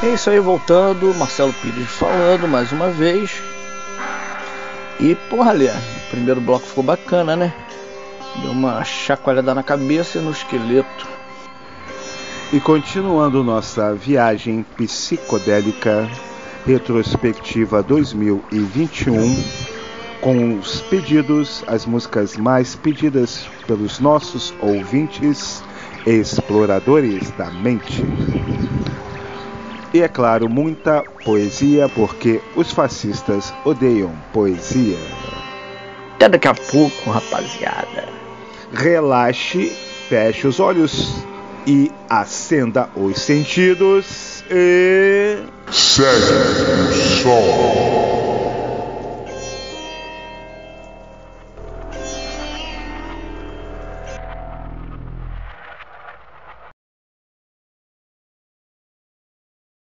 É isso aí, voltando, Marcelo Pires falando mais uma vez. E porra, ali, o primeiro bloco ficou bacana, né? Deu uma chacoalhada na cabeça e no esqueleto. E continuando nossa viagem psicodélica retrospectiva 2021 com os pedidos, as músicas mais pedidas pelos nossos ouvintes exploradores da mente. E é claro, muita poesia, porque os fascistas odeiam poesia. Até daqui a pouco, rapaziada. Relaxe, feche os olhos e acenda os sentidos e. Segue o sol.